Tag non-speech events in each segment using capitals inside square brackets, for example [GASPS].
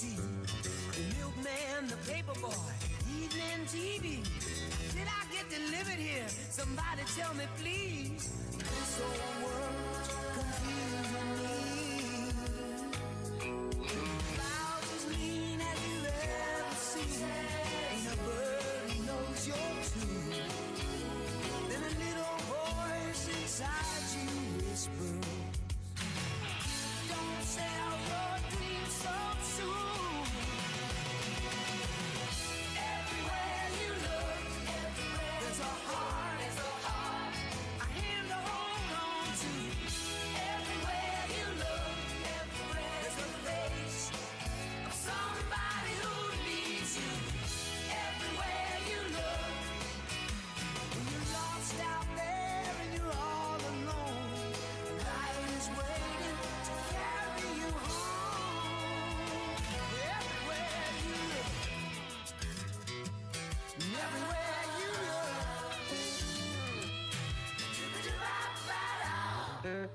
the tea. The milkman, the paper boy, evening TV. Did I get delivered here? Somebody tell me, please. This Um,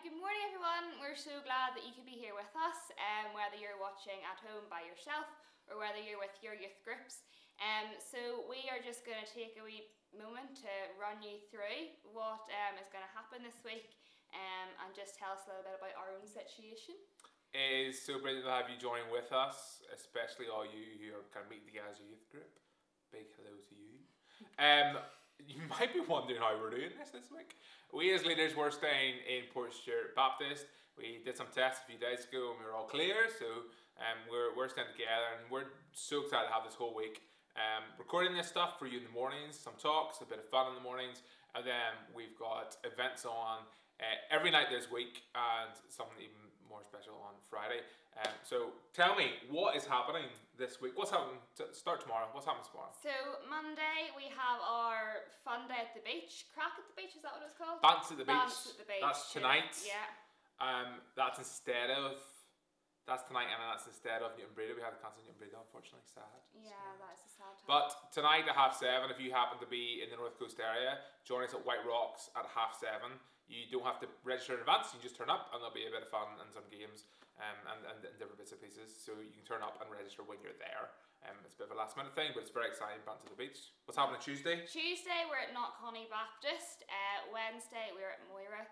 good morning, everyone. We're so glad that you could be here with us, um, whether you're watching at home by yourself or whether you're with your youth groups. Um, so we are just going to take a wee moment to run you through what um, is going to happen this week um, and just tell us a little bit about our own situation. It is so brilliant to have you joining with us, especially all you who are kind of meeting together as a youth group. Big hello to you. Um, [LAUGHS] you might be wondering how we're doing this this week. We as leaders were staying in Portstewart Baptist. We did some tests a few days ago and we were all clear, so um, we're, we're staying together and we're so excited to have this whole week. Um, recording this stuff for you in the mornings, some talks, a bit of fun in the mornings, and then we've got events on uh, every night this week and something even more special on Friday. Um, so tell me, what is happening this week? What's happening to start tomorrow? What's happening tomorrow? So Monday we have our fun day at the beach. Crack at the beach, is that what it's called? Bants at the beach. Bants at the beach. That's tonight. Yeah. Um, that's instead of that's tonight, and that's instead of Newtownbreda. We had to cancel Newtownbreda, unfortunately. Sad. Yeah, Sad. that is a sad time. But tonight at half seven, if you happen to be in the North Coast area, join us at White Rocks at half seven. You don't have to register in advance, you just turn up and there'll be a bit of fun and some games um, and, and, and different bits and pieces. So you can turn up and register when you're there. Um, it's a bit of a last minute thing, but it's very exciting. Back to the beach. What's happening Tuesday? Tuesday we're at Knockconny Baptist. Uh, Wednesday we're at Moira.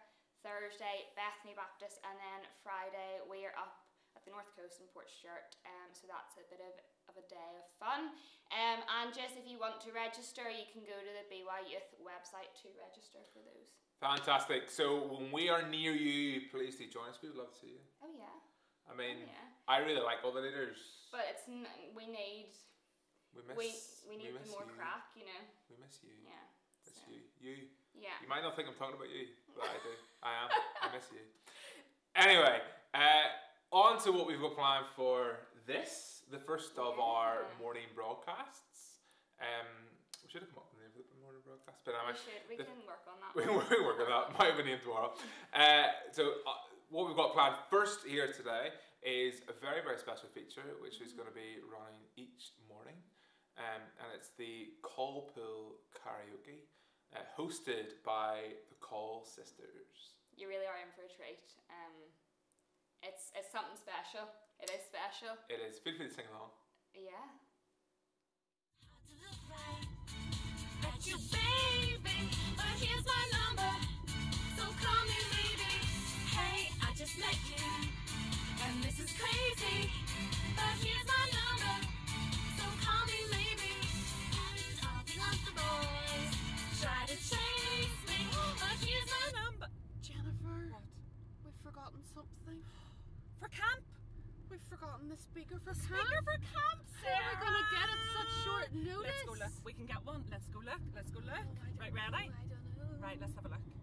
Thursday Bethany Baptist, and then Friday we are up at the North Coast in Portstewart. Um, so that's a bit of, of a day of fun. Um, and just if you want to register, you can go to the BY Youth website to register for those. Fantastic. So when we are near you, please do join us. We would love to see you. Oh yeah. I mean, Oh, yeah. I really like all the leaders. But it's n- we need We we, miss. we need miss the more you. crack, you know. We miss you. Yeah. Miss so, you. You. Yeah. You might not think I'm talking about you, but I do. [LAUGHS] I am. I miss you. Anyway, uh, on to what we've got planned for this, the first of our morning broadcasts. Um, we should have come up with a name for the morning broadcast, but anyway, We should. We the- can work on that. [LAUGHS] we can work on that. Might have a name tomorrow. [LAUGHS] Uh, so, uh, what we've got planned first here today is a very, very special feature which is going to be running each morning. Um, and it's the Carpool Karaoke, uh, hosted by the Call Sisters. You really are in for a treat. Um, it's it's something special. It is special. It is. Feel free to sing along. Yeah. to look right at you, baby. But here's my Hey, I just met you, and this is crazy. But here's my number, so call me maybe. And all the boys try to chase me, but here's my number. Jennifer, What? we've forgotten something. [GASPS] For camp? We've forgotten the speaker for Speaker camp. for camp, How are we gonna get at such short notice? Let's go look. We can get one. Let's go look. Let's go oh, look. Oh, right, know, ready? I don't know. Right, let's have a look.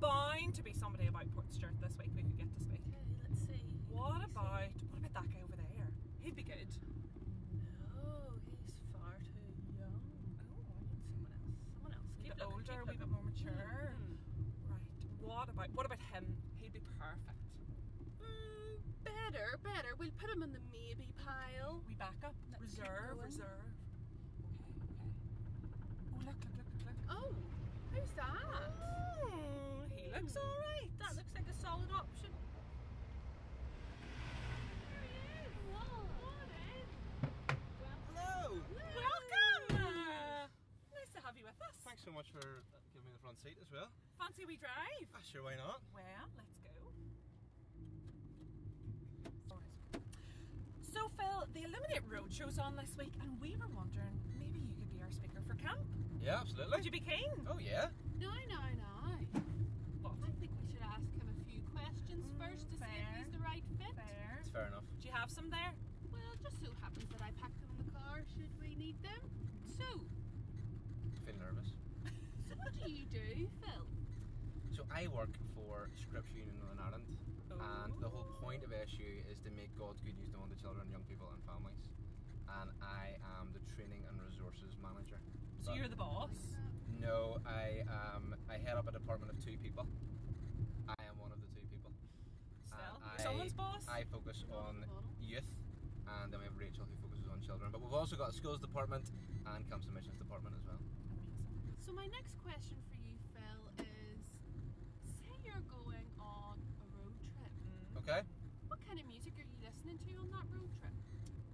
Bound to be somebody about Portstewart this week we could get to speak. Okay, let's see. What about what about that guy over there? He'd be good. No, he's far too young. Oh, I need someone else. Someone else. a Keep bit looking, older, a wee bit more mature. Hmm. Right. What about what about him? He'd be perfect. Mm, better, better. We'll put him in the maybe pile. We back up. Let's reserve, reserve. Okay, okay. Oh look, look, look, look, look. Oh, who's that? looks alright. That looks like a solid option. Hello. Welcome. Nice to have you with us. Thanks so much for giving me the front seat as well. Fancy we drive? Ah, sure, why not? Well, let's go. So Phil, the Illuminate Roadshow's on this week and we were wondering maybe you could be our speaker for camp. Yeah, absolutely. Would you be keen? Oh yeah. No, no, no. Have some there? Well, it just so happens that I packed them in the car should we need them. So, Feel nervous. [LAUGHS] so what do you do, Phil? So I work for Scripture Union in Northern Ireland, and the whole point of SU is to make God's good news known to the children, young people, and families. And I am the training and resources manager. So But you're the boss. No, I um I head up a department of two people. I am one of the two people. Still, I- someone's boss. I focus on bottom. Youth, and then we have Rachel who focuses on children. But we've also got a schools department and camps and missions department as well. So my next question for you, Phil, is say you're going on a road trip. Mm. Okay. What kind of music are you listening to on that road trip?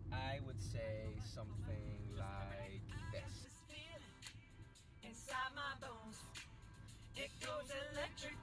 I would say something like this. inside my bones. It goes electric,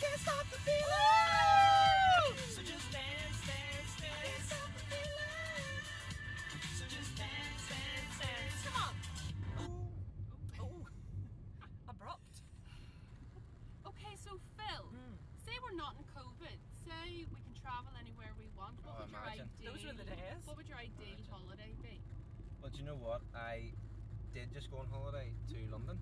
can't stop the feeling. So just dance, dance, dance. Can't stop the feeling. So just dance, dance, dance. Come on. Oh, [LAUGHS] abrupt. Okay, so Phil, Hmm. say we're not in COVID. Say we can travel anywhere we want. What Oh, would your ideal? Those were the days. What would your ideal Imagine. holiday be? Well, do you know what? I did just go on holiday to London.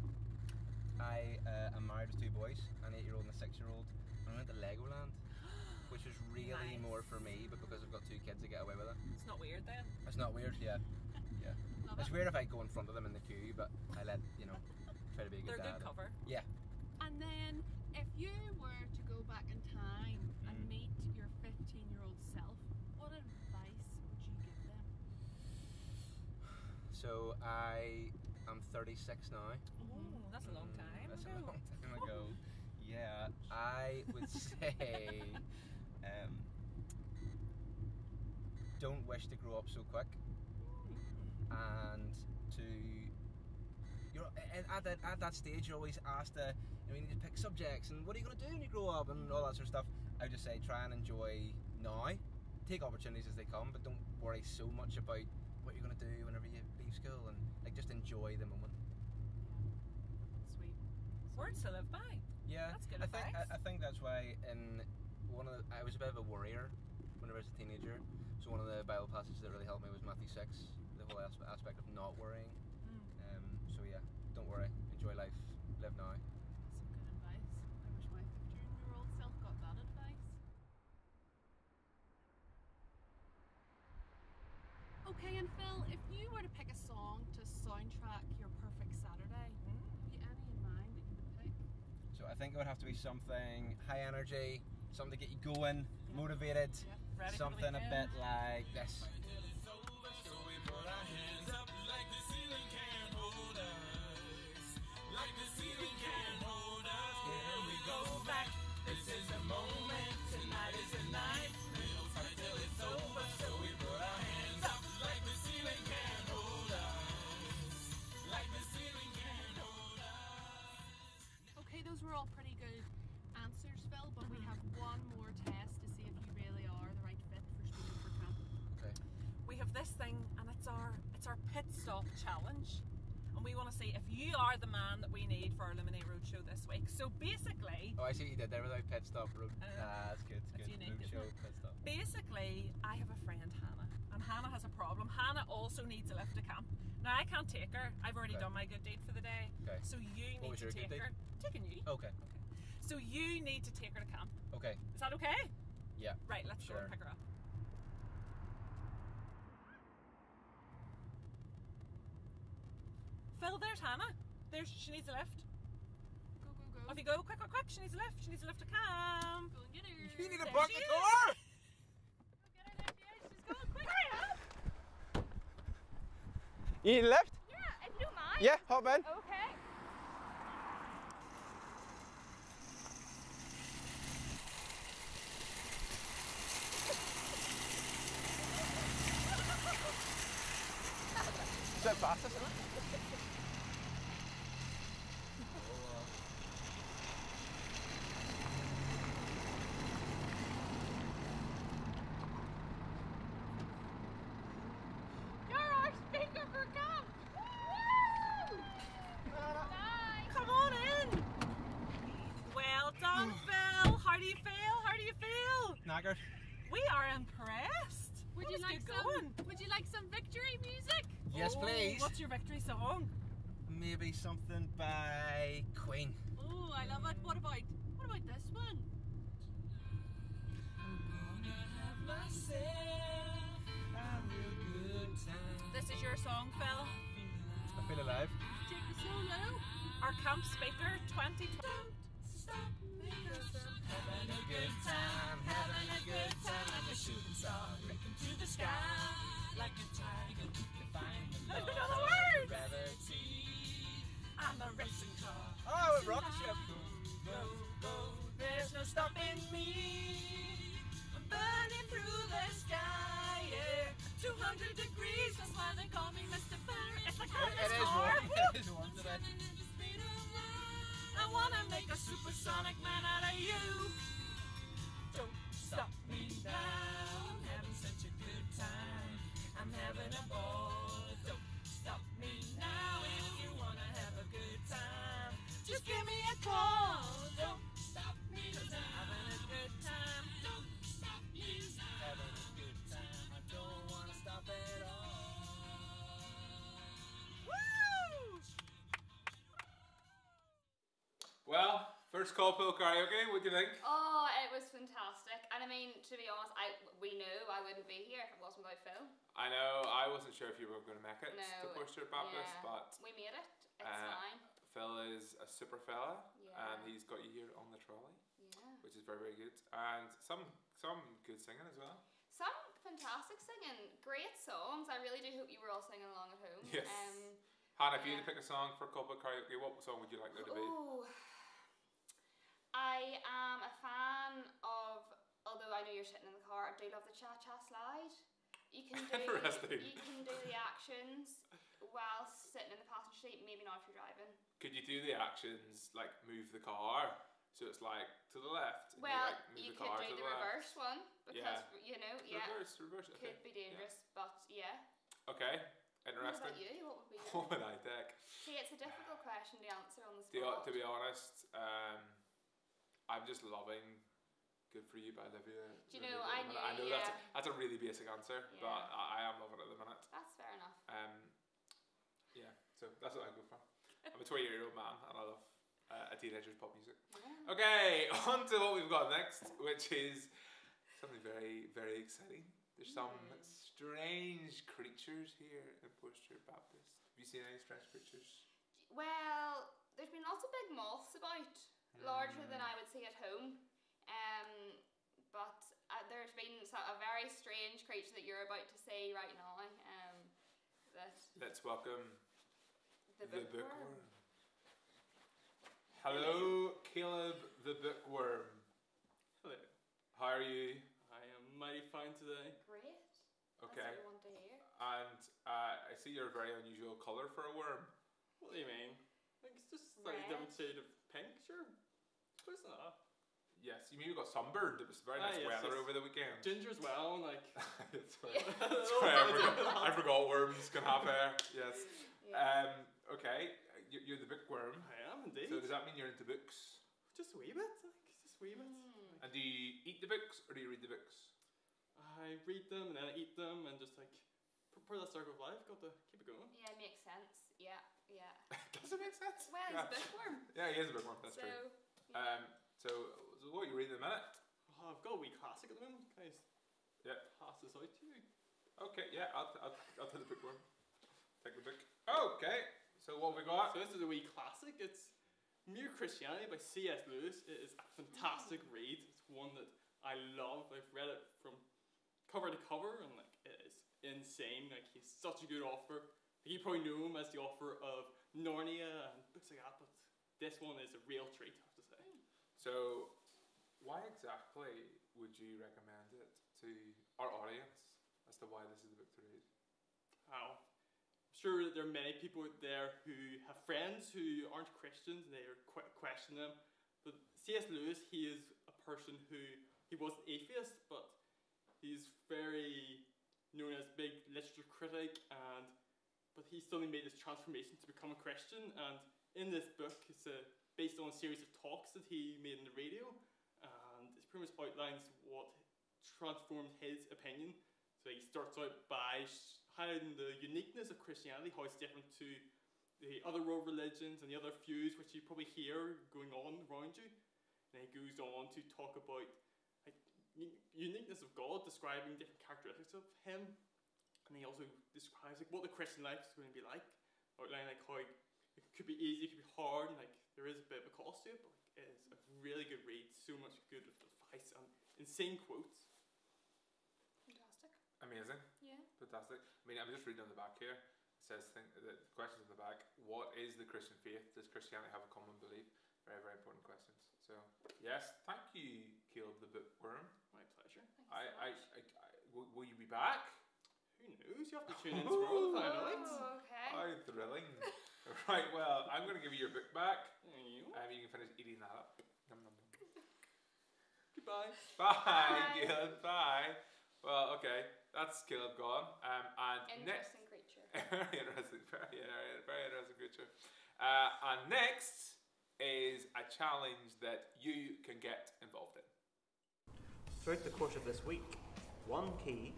I uh, am married with two boys, an eight-year-old and a six-year-old, and I went to Legoland, [GASPS] which was really Nice. more for me, but because I've got two kids, I get away with it. It's not weird then. It's not weird, yeah. [LAUGHS] Yeah. Love It's it. weird if I go in front of them in the queue, but I let you know try to be a good They're dad. good cover. Yeah. And then, if you were to go back in time and Mm. meet your 15-year-old self, what advice would you give them? So I am 36 now. That's a long time That's ago. a long time ago. [LAUGHS] yeah, I would say, um, don't wish to grow up so quick, and to you're at at that at that stage you're always asked to you know you need to pick subjects and what are you going to do when you grow up and all that sort of stuff. I would just say try and enjoy now, take opportunities as they come, but don't worry so much about what you're going to do whenever you leave school and like just enjoy the moment. Words to live by. Yeah, That's good I think I, advice. I think that's why in one of the, I was a bit of a worrier when I was a teenager. So one of the Bible passages that really helped me was Matthew six, the whole aspe- aspect of not worrying. Mm. Um, so yeah, don't worry, enjoy life, live now. Some good advice. I wish my 15-year-old self got that advice. Okay, and Phil, if you were to pick a song to soundtrack your perfect Saturday, Mm. have you any in mind that you would pick? So I think it would have to be something high energy, something to get you going, motivated, the something a bit like this. Want to see if you are the man that we need for our Lemonade Roadshow this week. So basically, Oh, I see what you did there without pit stop. Road. Uh, ah, that's good. that's good. unique, Road show, pit stop. basically, I have a friend Hannah, and Hannah has a problem. Hannah also needs a lift to camp. Now I can't take her. I've already Okay. done my good deed for the day. Okay. So you need to take her. taking you. Okay. Okay. So you need to take her to camp. Okay. Is that okay? Yeah. Right, let's go and pick her up. Phil, there's Hannah. There's she needs a lift. Go, go, go. Off you go, quick, quick, quick. She needs a lift. She needs a lift to come. Go and get her. You need a There bucket car. Go get her, lift, yeah, she's going quick. Hurry up. You need a lift? Yeah, if you don't mind. Yeah, hop in. Okay. Is that fast, isn't it? You're our speaker for camp. Come on in. Well done, Phil. How do you feel? How do you feel? Knackered. We are impressed. Would That you was like good some? going. Would you like some victory music? Yes, Oh, please. What's your victory song? Maybe something by Queen. Oh, I love it. What about what about this one? This is your song, Phil. I feel alive. Take the solo. Our camp speaker 2020. Having a good time, having a good time, like a shooting star, breaking to the sky, like a tiger, defying the There's laws another of word. gravity. I'm a racing car. Oh, a rocket ship. Go, go, there's no stopping me. I'm burning through the sky, yeah. 200 degrees, that's why they call me Mr. Fire. It's like It, it car. warm. It is warm [LAUGHS] today. I wanna make a supersonic man out of you. Give me a call. Don't stop me 'cause having a good time. Don't stop me. Having a good time. I don't wanna stop at all. Woo! Well, first Carpool karaoke. What do you think? Oh, it was fantastic. And I mean, to be honest, I we knew I wouldn't be here if it wasn't without Phil. I know I wasn't sure if you were going to make it No, to Worcester Baptist, yeah. but We made it. It's Uh, fine. Phil is a super fella, and he's got you here on the trolley, Yeah. which is very very good, and some some good singing as well. Some fantastic singing, great songs. I really do hope you were all singing along at home. Yes. Um, Hannah, if you had to pick a song for Carpool karaoke, what song would you like there to be? Oh, I am a fan of. Although I know you're sitting in the car, I do love the cha cha slide. You can [LAUGHS] do Interesting. you can do the actions while sitting in the passenger seat. Maybe not if you're driving. Could you do the actions like move the car? So it's like to the left. and Well, like, you could do to the the reverse one because Yeah. you know, yeah, Reverse, reverse. Okay. could be dangerous. But yeah, Okay, what interesting. about you? What would be? [LAUGHS] What would I take? See, it's a difficult question to answer on the To, spot. to be honest, um, I'm just loving "Good for You" by Olivia. Do you know, I minute. I knew, know that's a, that's a really basic answer, Yeah. but I, I am loving it at the minute. That's fair enough. Um, yeah, so that's what I go for. I'm a 20 year old man, and I love uh, a teenager's pop music. Yeah. Okay, [LAUGHS] on to what we've got next, which is something very, very exciting. There's some Hmm. strange creatures here in Worcester Baptist. Have you seen any strange creatures? Well, there's been lots of big moths about, larger than Mm. I would see at home. Um, but uh, there's been a very strange creature that you're about to see right now. Um, that Let's welcome the, the bookworm. bookworm. Hello, Caleb the bookworm. Hello. How are you? I am mighty fine today. Great. Okay. That's what we want to hear. And uh, I see you're a very unusual colour for a worm. What do you mean? Like, it's just like a Red. different shade of pink, sure. Close enough. Yes, you mean you got sunburned. It was very Ah, nice yes, weather yes. over the weekend. Ginger as well, and like. [LAUGHS] That's right. [LAUGHS] Yeah. Sorry, I, forgot, I forgot worms can have hair. Yes. [LAUGHS] Yeah. Um, okay, you- you're the bookworm. I am indeed. So does that mean you're into books? Just a wee bit, like, just a wee bit. Hmm. And do you eat the books or do you read the books? I read them and then I eat them and just like, per, per that circle of life, got to keep it going. yeah, makes sense. Yeah. Yeah. [LAUGHS] Does it make sense? Well, he's yeah. a bookworm. Yeah, he is a bookworm. That's so, true. yeah. Um, so, so what are you reading at the minute? Oh, I've got a wee classic at the moment. Can I Yeah. pass this out to you? Okay, yeah, I'll, I'll, I'll take the bookworm. Take the book. Okay, so what we got? So this is a wee classic. It's Mere Christianity by C.S. Lewis. It is a fantastic read. It's one that I love. I've read it from cover to cover, and like it is insane. Like he's such a good author. You probably know him as the author of Narnia and books like that, but this one is a real treat. I have to say. So, why exactly would you recommend it to our audience as to why this is the book to read? Wow. Sure that there are many people out there who have friends who aren't Christians and they question them. But C.S. Lewis, he is a person who he was an atheist, but he's very known as big literature critic, and but he suddenly made this transformation to become a Christian. And in this book, it's uh, based on a series of talks that he made on the radio, and it pretty much outlines what transformed his opinion. So he starts out by highlighting the uniqueness of Christianity, how it's different to the other world religions and the other views which you probably hear going on around you. And he goes on to talk about like, uniqueness of God, describing different characteristics of Him. And he also describes like what the Christian life is going to be like, outlining like how it could be easy, it could be hard, and like there is a bit of a cost to it, but like, it is a really good read. So much good advice and insane quotes. Fantastic. Amazing, Yeah. Fantastic. I mean, I'm just reading on the back here. It says thing, the questions on the back. What is the Christian faith? Does Christianity have a common belief? Very, very important questions. So, yes, thank you, Caleb the bookworm. My pleasure. Thank you I, so I, much. I, I will, will you be back? Who knows? You have to tune in tomorrow to find out. Oh, okay. How thrilling! [LAUGHS] right, well, I'm going to give you your book back. There you go. Um, you can finish eating that up. Nom, nom, nom. Goodbye. Bye, Bye. Caleb. Bye. Well, okay, that's Caleb gone. Um, and next, Interesting creature. [LAUGHS] very interesting, very, very, very interesting creature. Uh, and next is a challenge that you can get involved in. Throughout the course of this week, one key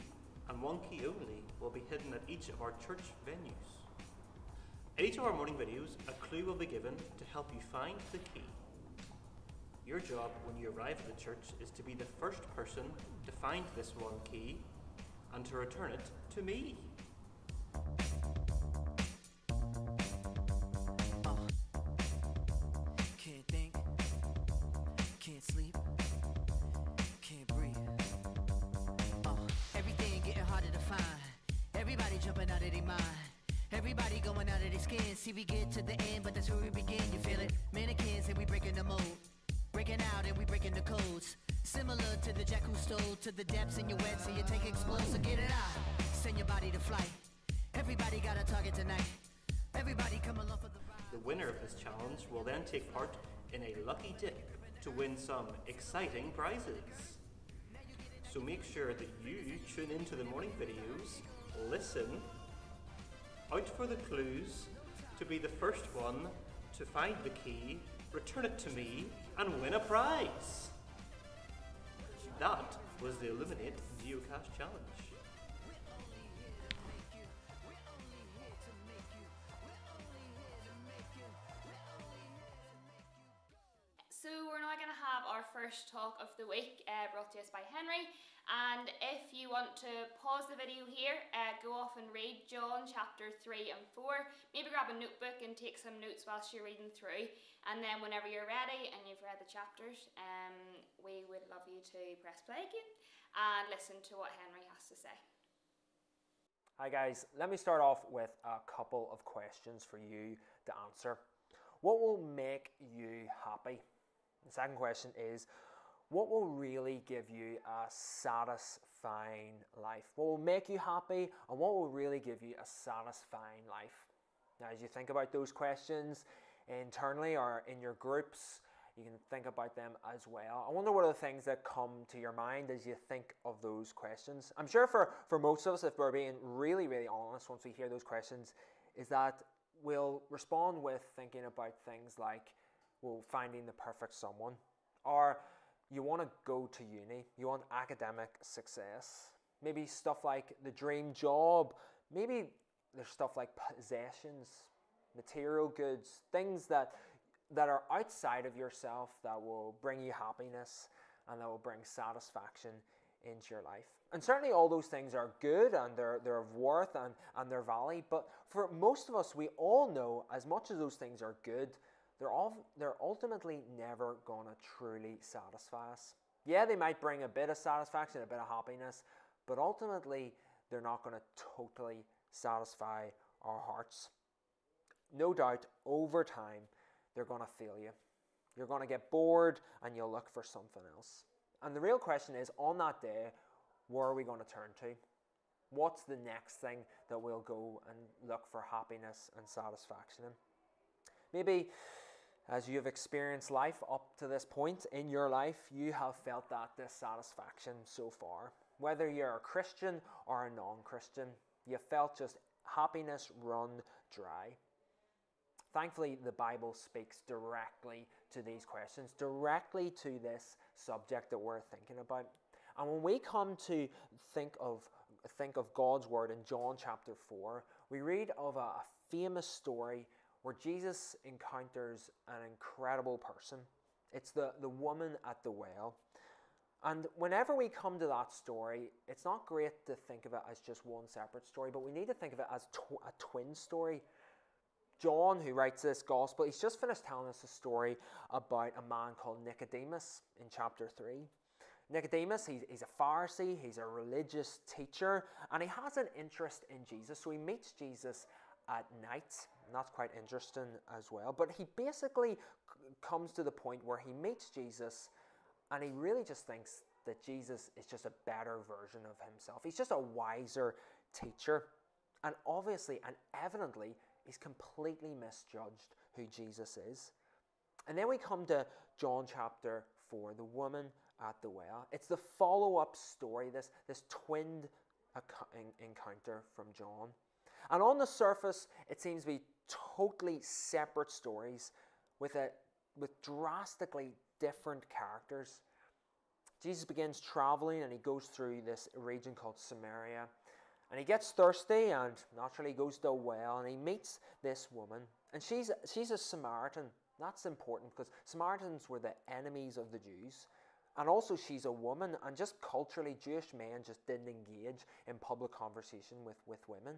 and one key only will be hidden at each of our church venues. In each of our morning videos, a clue will be given to help you find the key. Your job when you arrive at the church is to be the first person to find this one key and to return it to me. Can't think, can't sleep, can't breathe. Uh, everything getting harder to find. Everybody jumping out of their mind. Everybody going out of their skin. See, we get to the end, but that's where we begin. You feel it? Mannequins and we breaking the mold. Breaking out and we breaking the codes. Similar to the jack who stole to the depths in your wet, so you take explode. So get it out. Send your body to flight. Everybody got a target tonight. Everybody come along for the ride. The winner of this challenge will then take part in a lucky dip to win some exciting prizes. So make sure that you tune into the morning videos, listen, out for the clues, to be the first one to find the key, return it to me, and win a prize. That was the Illuminate Geocache Challenge. Going to have our first talk of the week uh, brought to us by Henry. And if you want to pause the video here, uh, go off and read John chapter 3 and 4. Maybe grab a notebook and take some notes whilst you're reading through. And then whenever you're ready and you've read the chapters, um, we would love you to press play again and listen to what Henry has to say. Hi guys, let me start off with a couple of questions for you to answer. What will make you happy? The second question is what will really give you a satisfying life? What will make you happy and what will really give you a satisfying life? Now, as you think about those questions internally or in your groups, you can think about them as well. I wonder what are the things that come to your mind as you think of those questions. I'm sure for, for most of us, if we're being really, really honest once we hear those questions, is that we'll respond with thinking about things like, well, finding the perfect someone, or you want to go to uni, you want academic success, maybe stuff like the dream job, maybe there's stuff like possessions, material goods, things that that are outside of yourself that will bring you happiness and that will bring satisfaction into your life. And certainly all those things are good and they're, they're of worth and, and they're value. But for most of us, we all know as much as those things are good, they're, all, they're ultimately never going to truly satisfy us. Yeah, they might bring a bit of satisfaction, a bit of happiness, but ultimately they're not going to totally satisfy our hearts. No doubt, over time, they're going to fail you. You're going to get bored and you'll look for something else. And the real question is on that day, where are we going to turn to? What's the next thing that we'll go and look for happiness and satisfaction in? Maybe as you've experienced life up to this point in your life, you have felt that dissatisfaction so far. Whether you're a Christian or a non Christian, you felt just happiness run dry. Thankfully, the Bible speaks directly to these questions, directly to this subject that we're thinking about. And when we come to think of think of God's word in John chapter 4, we read of a famous story where Jesus encounters an incredible person. It's the, the woman at the well. And whenever we come to that story, it's not great to think of it as just one separate story, but we need to think of it as tw- a twin story. John, who writes this gospel, he's just finished telling us a story about a man called Nicodemus in chapter 3. Nicodemus, he's, he's a Pharisee, he's a religious teacher, and he has an interest in Jesus. So he meets Jesus at night, that's quite interesting as well. But he basically comes to the point where he meets Jesus and he really just thinks that Jesus is just a better version of himself. He's just a wiser teacher. And obviously and evidently, he's completely misjudged who Jesus is. And then we come to John chapter 4, the woman at the well. It's the follow up story, this, this twinned encounter from John. And on the surface, it seems to be totally separate stories with, a, with drastically different characters. Jesus begins traveling and he goes through this region called Samaria. And he gets thirsty and naturally goes to a well and he meets this woman. And she's, she's a Samaritan. That's important because Samaritans were the enemies of the Jews. And also, she's a woman, and just culturally, Jewish men just didn't engage in public conversation with, with women.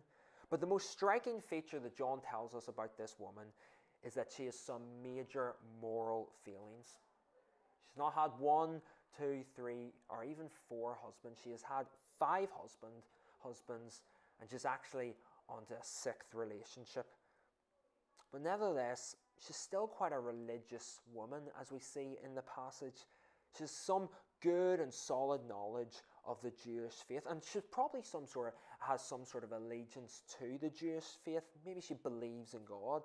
But the most striking feature that John tells us about this woman is that she has some major moral feelings. She's not had one, two, three, or even four husbands. She has had five husband, husbands, and she's actually onto a sixth relationship. But nevertheless, she's still quite a religious woman, as we see in the passage. She has some good and solid knowledge of the Jewish faith, and she probably some sort of has some sort of allegiance to the Jewish faith. Maybe she believes in God.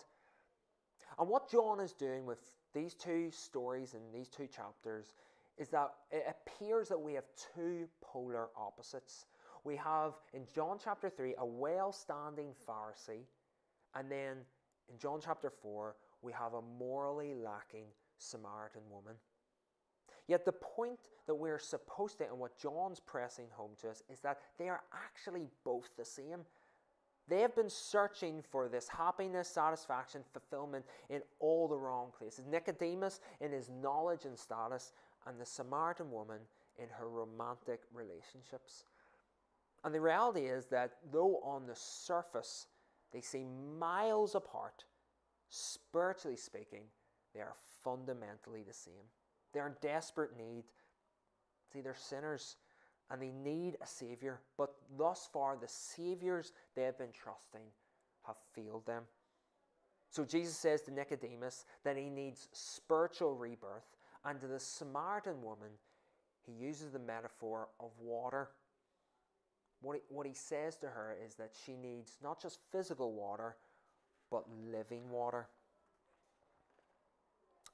And what John is doing with these two stories in these two chapters is that it appears that we have two polar opposites. We have in John chapter 3 a well standing Pharisee, and then in John chapter 4 we have a morally lacking Samaritan woman. Yet the point that we're supposed to, and what John's pressing home to us, is that they are actually both the same. They have been searching for this happiness, satisfaction, fulfillment in all the wrong places. Nicodemus in his knowledge and status, and the Samaritan woman in her romantic relationships. And the reality is that though on the surface they seem miles apart, spiritually speaking, they are fundamentally the same. They're in desperate need. See, they're sinners and they need a Savior, but thus far, the Saviors they have been trusting have failed them. So Jesus says to Nicodemus that he needs spiritual rebirth, and to the Samaritan woman, he uses the metaphor of water. What he, what he says to her is that she needs not just physical water, but living water.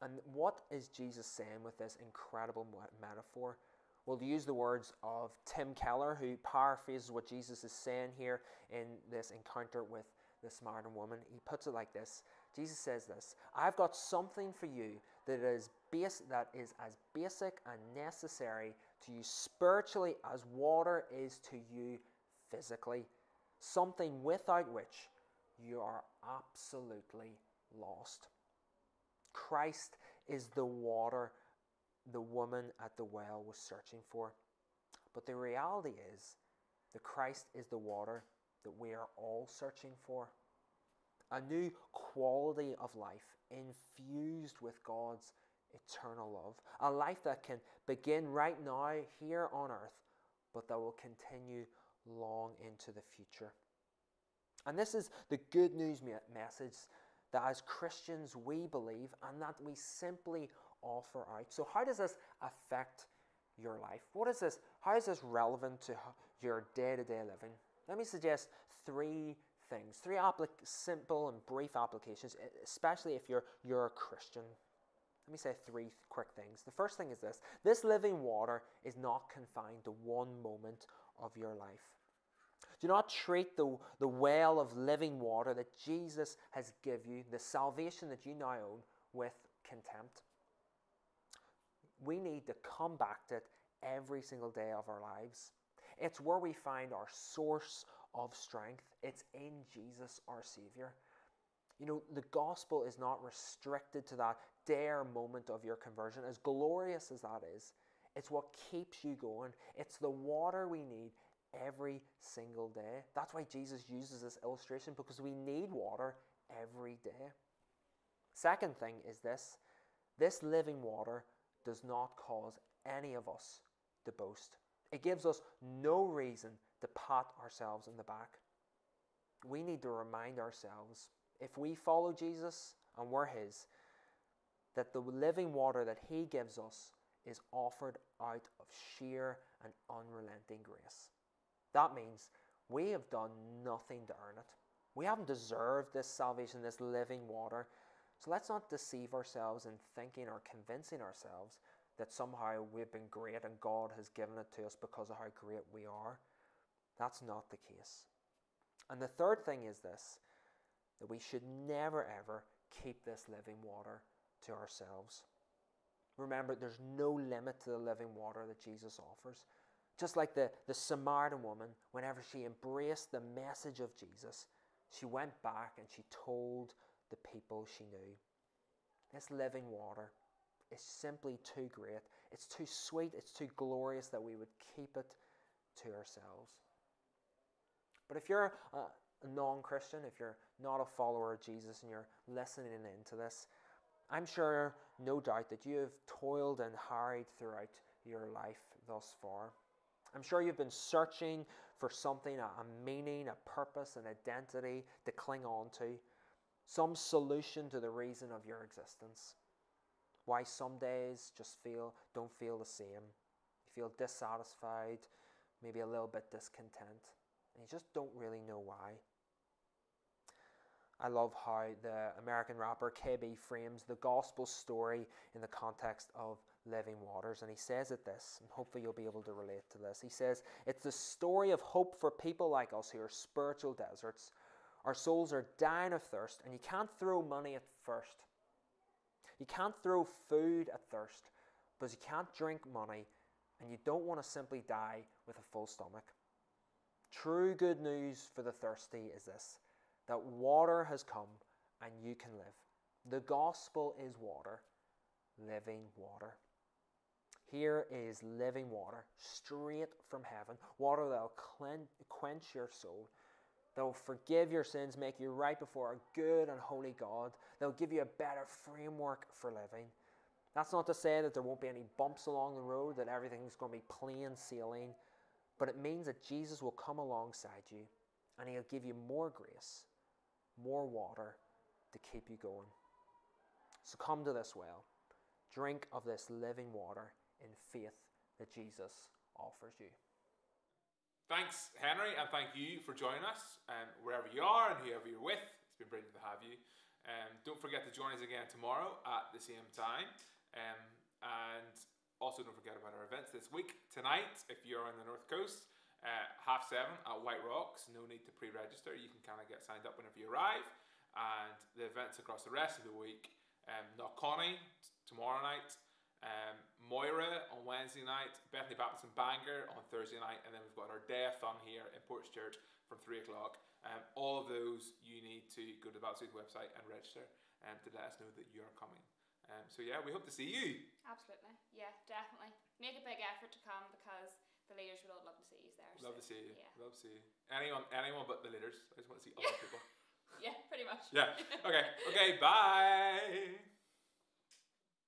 And what is Jesus saying with this incredible metaphor? Well, use the words of Tim Keller, who paraphrases what Jesus is saying here in this encounter with the Samaritan woman, he puts it like this Jesus says this I've got something for you that is, base, that is as basic and necessary to you spiritually as water is to you physically. Something without which you are absolutely lost. Christ is the water the woman at the well was searching for. But the reality is that Christ is the water that we are all searching for. A new quality of life infused with God's eternal love. A life that can begin right now here on earth, but that will continue long into the future. And this is the good news message that as Christians we believe and that we simply offer out. So, how does this affect your life? What is this? How is this relevant to your day to day living? Let me suggest three things, three simple and brief applications, especially if you're, you're a Christian. Let me say three th- quick things. The first thing is this this living water is not confined to one moment of your life. Do not treat the, the well of living water that Jesus has given you, the salvation that you now own, with contempt. We need to come back to it every single day of our lives. It's where we find our source of strength. It's in Jesus, our Savior. You know, the gospel is not restricted to that dare moment of your conversion, as glorious as that is. It's what keeps you going. It's the water we need every single day. That's why Jesus uses this illustration because we need water every day. Second thing is this this living water does not cause any of us to boast. It gives us no reason to pat ourselves in the back. We need to remind ourselves if we follow Jesus and we're His, that the living water that He gives us is offered out of sheer and unrelenting grace. That means we have done nothing to earn it. We haven't deserved this salvation, this living water. So let's not deceive ourselves in thinking or convincing ourselves that somehow we've been great and God has given it to us because of how great we are. That's not the case. And the third thing is this that we should never ever keep this living water to ourselves. Remember, there's no limit to the living water that Jesus offers. Just like the, the Samaritan woman, whenever she embraced the message of Jesus, she went back and she told the people she knew. This living water is simply too great. It's too sweet. It's too glorious that we would keep it to ourselves. But if you're a, a non Christian, if you're not a follower of Jesus and you're listening into this, I'm sure, no doubt, that you have toiled and harried throughout your life thus far. I'm sure you've been searching for something, a, meaning, a purpose, an identity to cling on to, some solution to the reason of your existence. Why some days just feel don't feel the same. You feel dissatisfied, maybe a little bit discontent, and you just don't really know why. I love how the American rapper KB frames the gospel story in the context of living waters. And he says it this, and hopefully you'll be able to relate to this. He says, It's the story of hope for people like us who are spiritual deserts. Our souls are dying of thirst, and you can't throw money at first. You can't throw food at thirst because you can't drink money, and you don't want to simply die with a full stomach. True good news for the thirsty is this that water has come and you can live. The gospel is water, living water. Here is living water straight from heaven, water that will quench your soul, that will forgive your sins, make you right before a good and holy God, that will give you a better framework for living. That's not to say that there won't be any bumps along the road, that everything's going to be plain sailing, but it means that Jesus will come alongside you and he'll give you more grace, more water to keep you going. So come to this well, drink of this living water in faith that Jesus offers you. Thanks, Henry, and thank you for joining us um, wherever you are and whoever you're with. It's been brilliant to have you. Um, don't forget to join us again tomorrow at the same time. Um, and also, don't forget about our events this week. Tonight, if you're on the North Coast, uh, half seven at White Rocks. No need to pre register. You can kind of get signed up whenever you arrive. And the events across the rest of the week um, Knockconny t- tomorrow night, um, Moira on Wednesday night, Bethany Baptist and Bangor on Thursday night, and then we've got our day of fun here in Portchurch from 3 o'clock. Um, all of those you need to go to the Baptist Youth website and register um, to let us know that you are coming. Um, so yeah, we hope to see you. Absolutely. Yeah, definitely. Make a big effort to come because the leaders would all love to see you there. Love to see you. Yeah. Love to see you. Anyone, anyone but the leaders. I just want to see other [LAUGHS] people. Yeah, pretty much. Yeah. Okay. Okay. [LAUGHS] Bye.